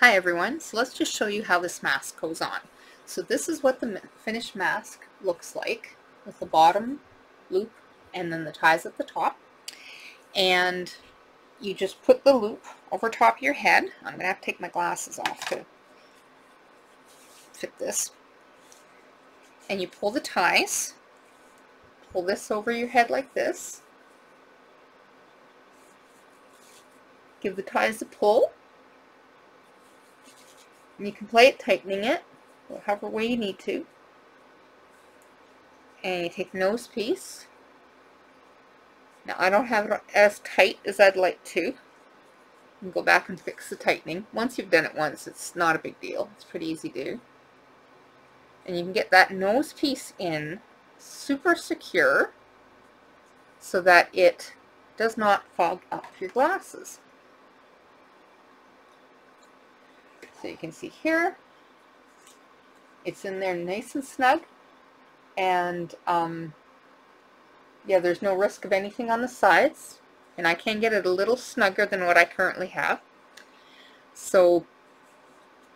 Hi everyone, so let's just show you how this mask goes on. So this is what the finished mask looks like with the bottom loop and then the ties at the top. And you just put the loop over top of your head. I'm going to have to take my glasses off to fit this. And you pull the ties, pull this over your head like this, give the ties a pull, and you can play it tightening it, however way you need to. And you take the nose piece. Now I don't have it as tight as I'd like to. And go back and fix the tightening. Once you've done it once, it's not a big deal. It's pretty easy to do. And you can get that nose piece in super secure so that it does not fog up your glasses. So you can see here, it's in there nice and snug. And um, yeah, there's no risk of anything on the sides. And I can get it a little snugger than what I currently have. So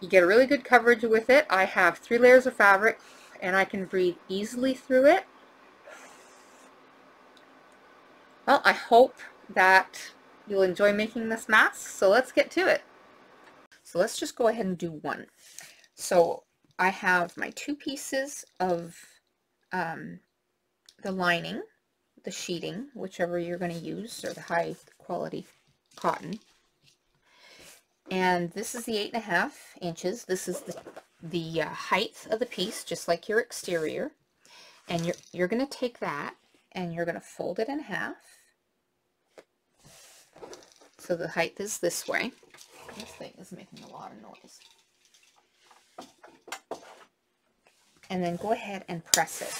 you get a really good coverage with it. I have three layers of fabric and I can breathe easily through it. Well, I hope that you'll enjoy making this mask, so let's get to it. Let's just go ahead and do one. So I have my two pieces of um, the lining, the sheeting, whichever you're going to use, or the high quality cotton. And this is the eight and a half inches. This is the, the uh, height of the piece, just like your exterior. And you're, you're going to take that and you're going to fold it in half. So the height is this way. This thing is making a lot of noise. And then go ahead and press it.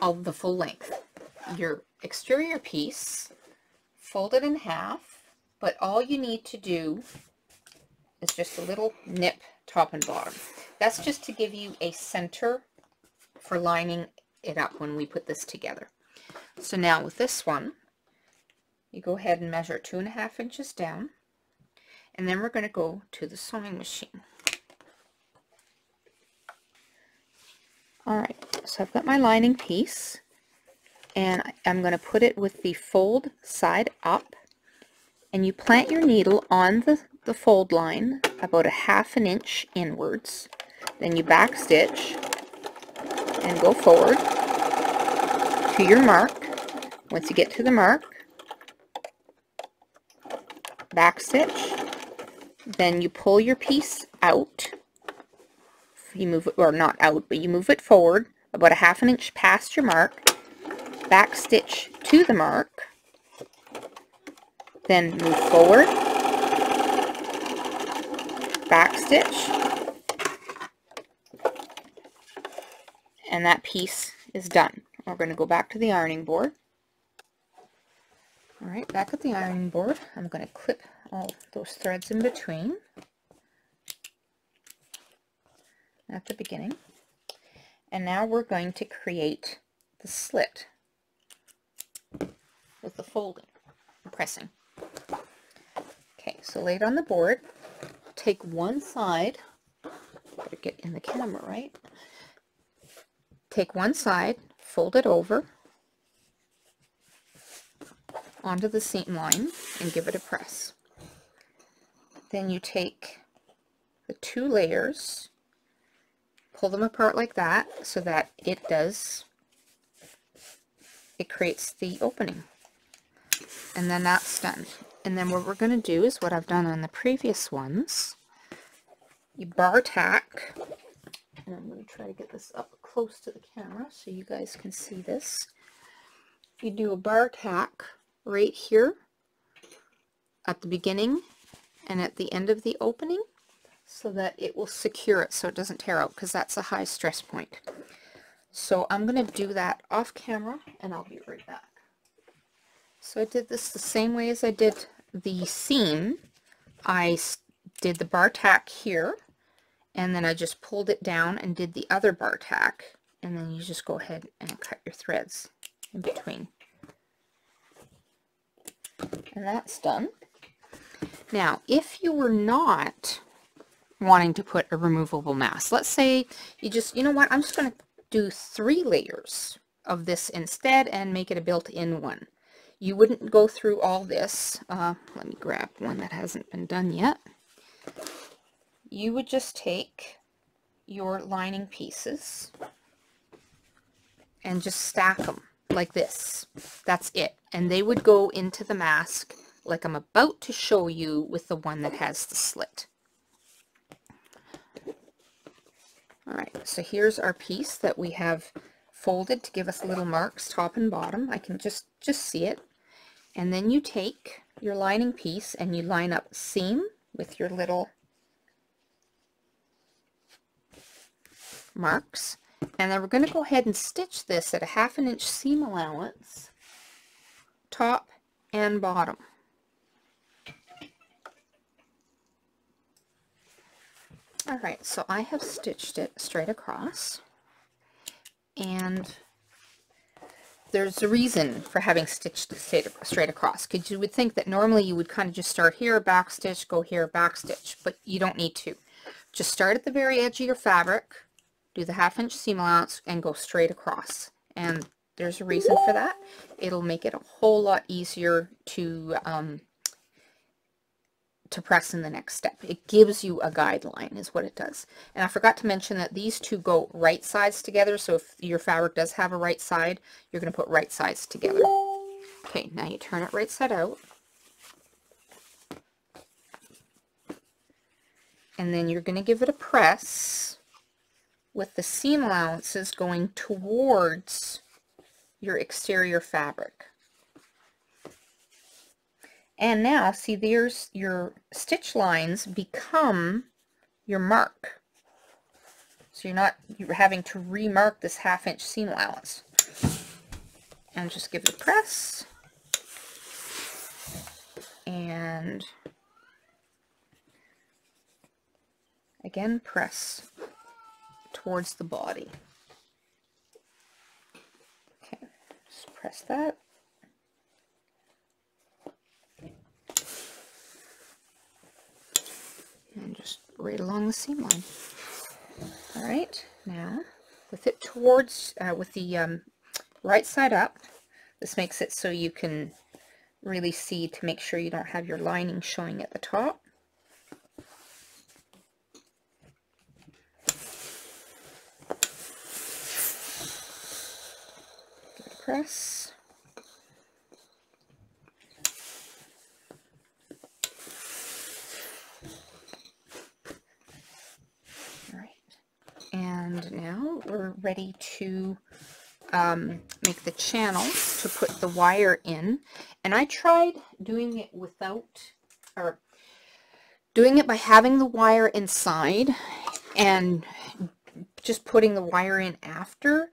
Of the full length. Your exterior piece, fold it in half, but all you need to do is just a little nip top and bottom. That's just to give you a center for lining it up when we put this together. So now with this one, you go ahead and measure two and a half inches down and then we're going to go to the sewing machine. Alright, so I've got my lining piece and I'm going to put it with the fold side up and you plant your needle on the, the fold line about a half an inch inwards then you back stitch and go forward to your mark once you get to the mark back stitch. Then you pull your piece out. You move it or not out but you move it forward about a half an inch past your mark. Back stitch to the mark. Then move forward. Back stitch. And that piece is done. We're going to go back to the ironing board all right back at the ironing board I'm going to clip all those threads in between at the beginning. And now we're going to create the slit with the folding pressing. Okay, so lay it on the board. Take one side, better get in the camera, right? Take one side, fold it over onto the seam line and give it a press. Then you take the two layers, pull them apart like that so that it does, it creates the opening. And then that's done. And then what we're going to do is what I've done on the previous ones. You bar tack, and I'm going to try to get this up close to the camera so you guys can see this. You do a bar tack right here at the beginning and at the end of the opening so that it will secure it so it doesn't tear out because that's a high stress point. So I'm going to do that off camera and I'll be right back. So I did this the same way as I did the seam. I did the bar tack here and then I just pulled it down and did the other bar tack and then you just go ahead and cut your threads in between. And that's done. Now, if you were not wanting to put a removable mask, let's say you just, you know what, I'm just going to do three layers of this instead and make it a built-in one. You wouldn't go through all this. Uh, let me grab one that hasn't been done yet. You would just take your lining pieces and just stack them like this. That's it. And they would go into the mask like I'm about to show you with the one that has the slit. Alright, so here's our piece that we have folded to give us little marks top and bottom. I can just, just see it. And then you take your lining piece and you line up seam with your little marks. And then we're going to go ahead and stitch this at a half an inch seam allowance, top and bottom. Alright, so I have stitched it straight across. And there's a reason for having stitched straight, straight across because you would think that normally you would kind of just start here, back stitch, go here, back stitch, but you don't need to. Just start at the very edge of your fabric, do the half inch seam allowance, and go straight across. And there's a reason for that. It'll make it a whole lot easier to um, to press in the next step. It gives you a guideline is what it does. And I forgot to mention that these two go right sides together. So if your fabric does have a right side, you're going to put right sides together. Okay, now you turn it right side out. And then you're going to give it a press with the seam allowances going towards your exterior fabric. And now, see, there's your stitch lines become your mark. So you're not you're having to remark this half inch seam allowance. And just give it a press. And again, press towards the body. Okay, just press that. and just right along the seam line. All right, now with it towards, uh, with the um, right side up, this makes it so you can really see to make sure you don't have your lining showing at the top. Give it press. And now we're ready to um, make the channel to put the wire in. And I tried doing it without, or doing it by having the wire inside and just putting the wire in after.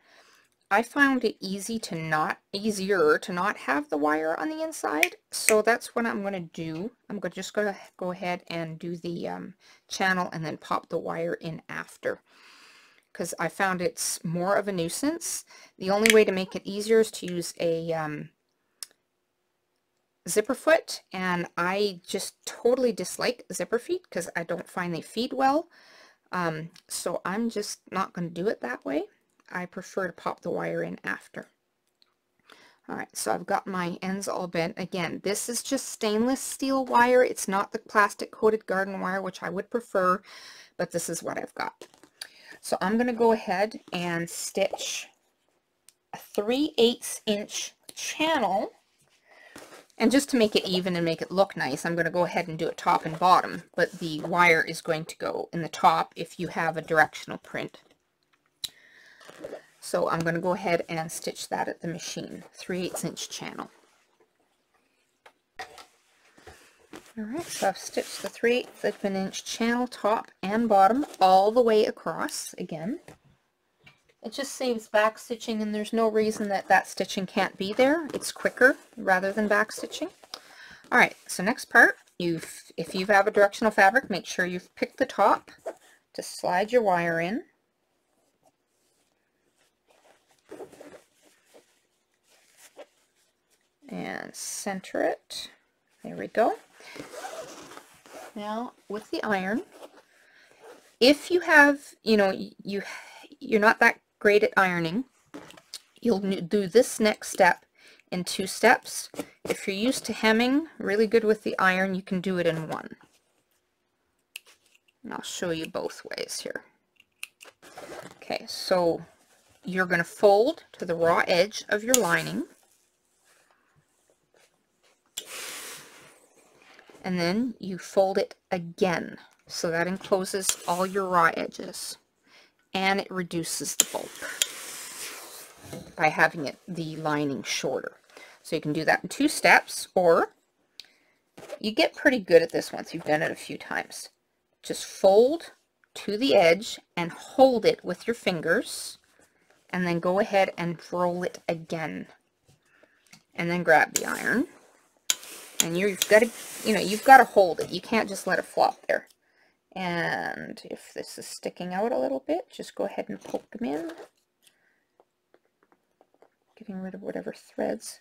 I found it easy to not, easier to not have the wire on the inside. So that's what I'm going to do. I'm going to just go, go ahead and do the um, channel and then pop the wire in after because I found it's more of a nuisance. The only way to make it easier is to use a um, zipper foot and I just totally dislike zipper feet because I don't find they feed well. Um, so I'm just not going to do it that way. I prefer to pop the wire in after. Alright, so I've got my ends all bent. Again, this is just stainless steel wire. It's not the plastic coated garden wire, which I would prefer, but this is what I've got. So I'm going to go ahead and stitch a 3 8 inch channel. And just to make it even and make it look nice, I'm going to go ahead and do it top and bottom. But the wire is going to go in the top if you have a directional print. So I'm going to go ahead and stitch that at the machine, 3 8 inch channel. Alright, so I've stitched the 3 8 of an inch channel top and bottom all the way across again. It just saves back stitching and there's no reason that that stitching can't be there. It's quicker rather than back stitching. Alright, so next part, you've, if you have a directional fabric, make sure you've picked the top to slide your wire in. And center it. There we go. Now with the iron, if you have, you know, you you're not that great at ironing, you'll do this next step in two steps. If you're used to hemming, really good with the iron, you can do it in one. And I'll show you both ways here. Okay, so you're going to fold to the raw edge of your lining. And then you fold it again. So that encloses all your raw edges. And it reduces the bulk by having it the lining shorter. So you can do that in two steps, or you get pretty good at this once you've done it a few times. Just fold to the edge and hold it with your fingers, and then go ahead and roll it again. And then grab the iron. And you've got to, you know, you've got to hold it. You can't just let it flop there. And if this is sticking out a little bit, just go ahead and poke them in getting rid of whatever threads.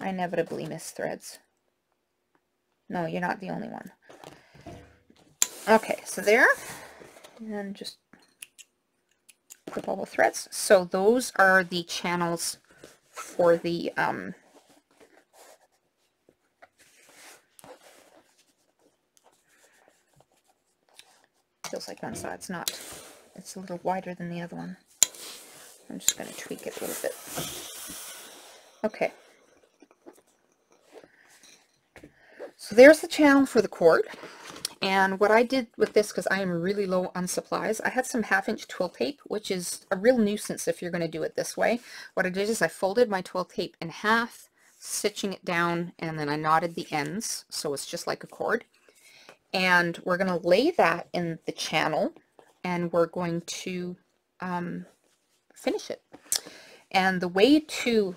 I inevitably miss threads. No, you're not the only one. Okay, so there, and just clip all the threads. So those are the channels for the um, feels like one side's not. It's a little wider than the other one. I'm just going to tweak it a little bit. Okay. So there's the channel for the cord. And what I did with this, because I am really low on supplies, I had some half-inch twill tape, which is a real nuisance if you're going to do it this way. What I did is I folded my twill tape in half, stitching it down, and then I knotted the ends, so it's just like a cord. And we're going to lay that in the channel, and we're going to um, finish it. And the way to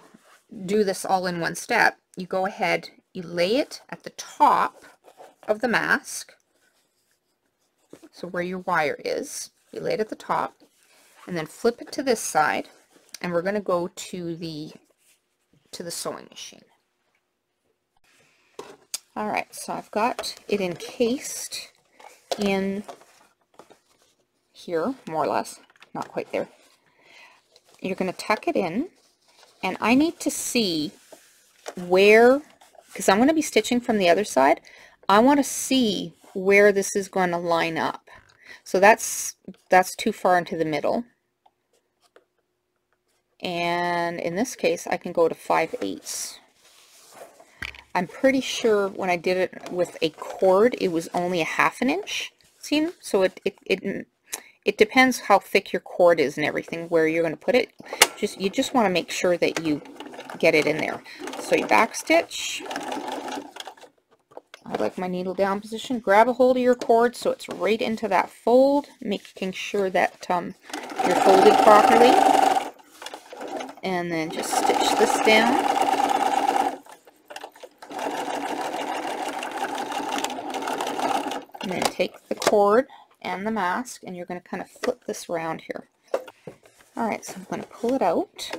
do this all in one step, you go ahead, you lay it at the top of the mask, so where your wire is, you lay it at the top, and then flip it to this side, and we're going to go to the to the sewing machine. Alright, so I've got it encased in here, more or less, not quite there, you're going to tuck it in and I need to see where because I'm going to be stitching from the other side I want to see where this is going to line up. So that's that's too far into the middle. And in this case I can go to 5 eighths I'm pretty sure when I did it with a cord it was only a half an inch seam so it, it, it it depends how thick your cord is and everything, where you're going to put it. Just You just want to make sure that you get it in there. So you back stitch. I like my needle down position. Grab a hold of your cord so it's right into that fold, making sure that um, you're folded properly. And then just stitch this down. And then take the cord and the mask, and you're going to kind of flip this around here. Alright, so I'm going to pull it out,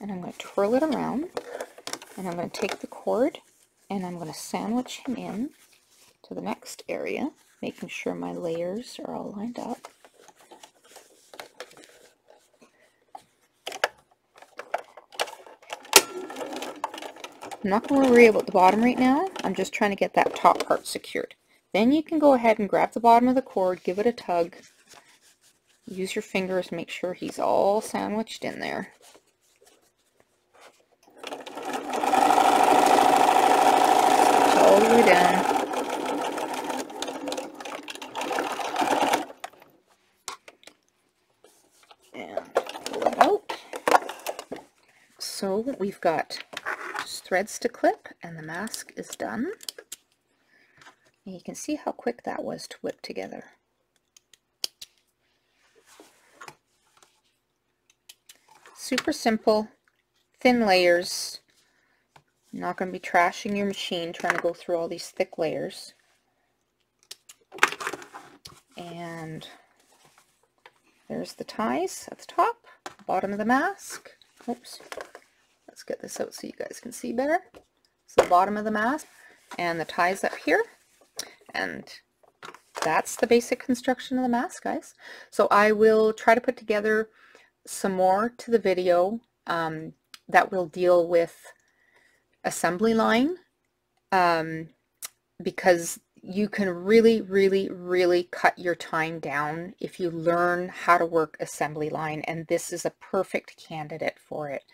and I'm going to twirl it around, and I'm going to take the cord, and I'm going to sandwich him in to the next area, making sure my layers are all lined up. I'm not going to worry about the bottom right now. I'm just trying to get that top part secured. Then you can go ahead and grab the bottom of the cord, give it a tug, use your fingers, make sure he's all sandwiched in there. all the way down. So we've got threads to clip and the mask is done. And you can see how quick that was to whip together. Super simple, thin layers. Not going to be trashing your machine trying to go through all these thick layers. And there's the ties at the top, bottom of the mask. Oops, let's get this out so you guys can see better. So the bottom of the mask and the ties up here. And that's the basic construction of the mask, guys. So I will try to put together some more to the video um, that will deal with assembly line um, because you can really, really, really cut your time down if you learn how to work assembly line and this is a perfect candidate for it.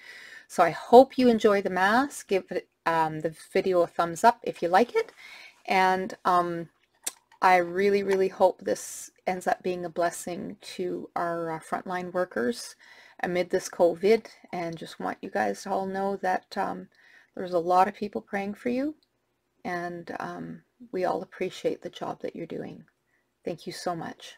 So I hope you enjoy the mask. Give it, um, the video a thumbs up if you like it and um, I really, really hope this ends up being a blessing to our uh, frontline workers amid this COVID and just want you guys to all know that um, there's a lot of people praying for you and um, we all appreciate the job that you're doing. Thank you so much.